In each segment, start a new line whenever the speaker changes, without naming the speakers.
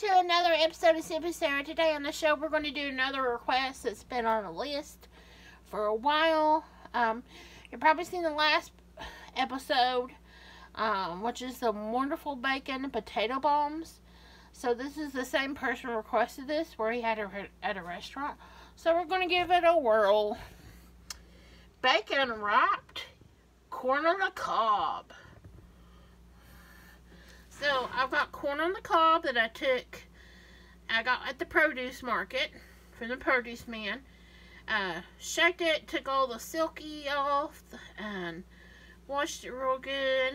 to another episode of Simply Sara. Today on the show, we're going to do another request that's been on a list for a while. Um, you've probably seen the last episode, um, which is the wonderful bacon and potato bombs. So this is the same person requested this, where he had it at a restaurant. So we're going to give it a whirl. Bacon wrapped corn on the cob. So I've got corn on the cob that I took, I got at the produce market from the produce man. Uh, shaked it, took all the silky off, and washed it real good.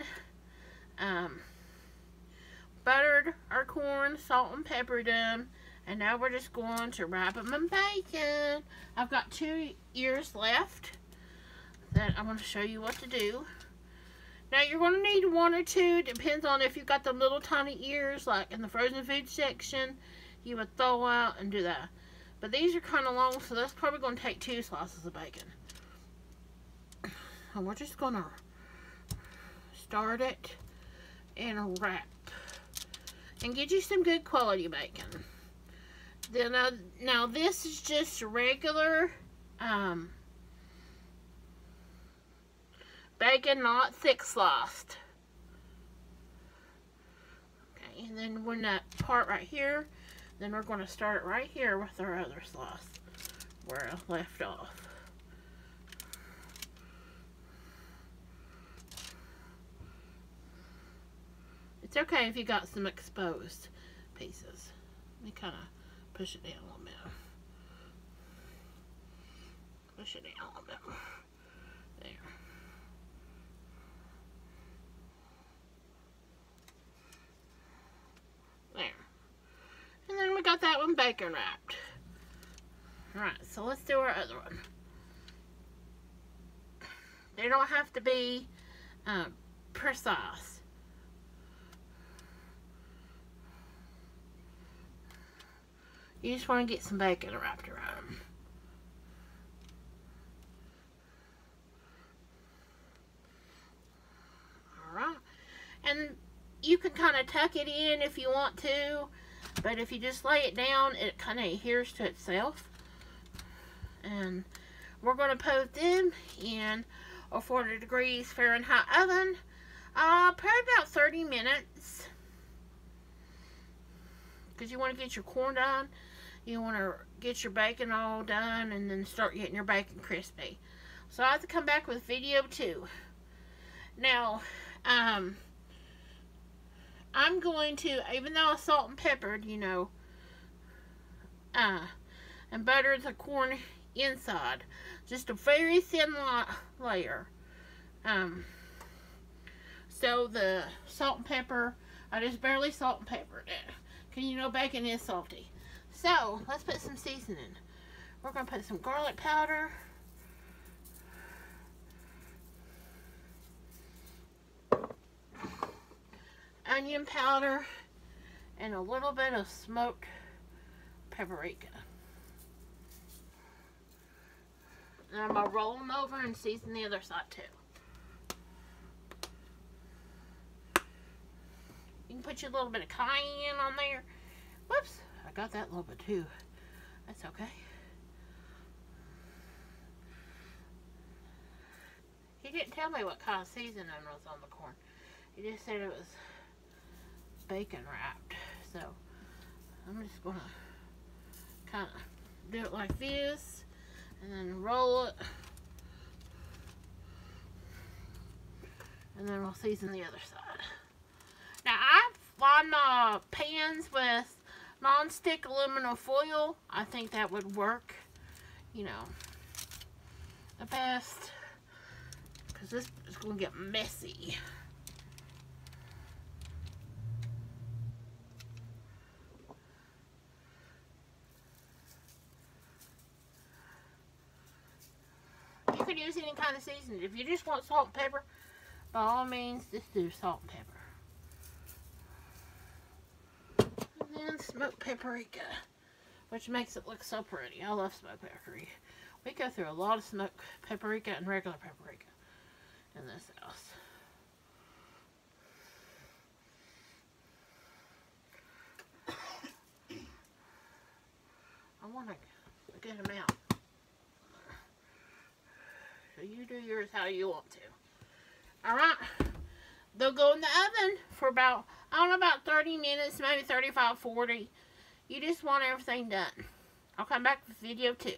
Um, buttered our corn, salt and peppered them. And now we're just going to wrap them in bacon. I've got two ears left that I'm going to show you what to do. Now you're going to need one or two. Depends on if you've got the little tiny ears like in the frozen food section. You would throw out and do that. But these are kind of long so that's probably going to take two slices of bacon. And we're just going to start it and wrap. And get you some good quality bacon. Then uh, Now this is just regular um, bacon not thick sliced. Okay, and then when that part right here, then we're going to start right here with our other slice where I left off. It's okay if you got some exposed pieces. Let me kind of push it down a little bit. Push it down a little bit. got bacon wrapped. Alright, so let's do our other one. They don't have to be um, precise. You just want to get some bacon wrapped around them. Alright. And you can kind of tuck it in if you want to. But if you just lay it down, it kind of adheres to itself. And we're going to put them in a 40 degrees Fahrenheit oven. Uh, probably about 30 minutes. Because you want to get your corn done. You want to get your bacon all done and then start getting your bacon crispy. So I have to come back with video two. Now, um, I'm going to, even though I salt and peppered, you know, uh, and buttered the corn inside. Just a very thin layer. Um, so the salt and pepper, I just barely salt and peppered it. Because you know bacon is salty. So, let's put some seasoning. We're going to put some garlic powder. Onion powder, and a little bit of smoked paprika. And I'm going to roll them over and season the other side too. You can put your little bit of cayenne on there. Whoops, I got that little bit too. That's okay. He didn't tell me what kind of seasoning was on the corn. He just said it was bacon wrapped. So I'm just going to kind of do it like this and then roll it. And then we'll season the other side. Now I've lined my pans with non-stick aluminum foil. I think that would work, you know, the best. Because this is going to get messy. Could use any kind of seasoning. If you just want salt and pepper, by all means, just do salt and pepper. And then smoked paprika, which makes it look so pretty. I love smoked paprika. We go through a lot of smoked paprika and regular paprika in this house. I want to get them out. So you do yours how you want to. Alright. They'll go in the oven for about, I don't know, about 30 minutes, maybe 35, 40. You just want everything done. I'll come back with video two.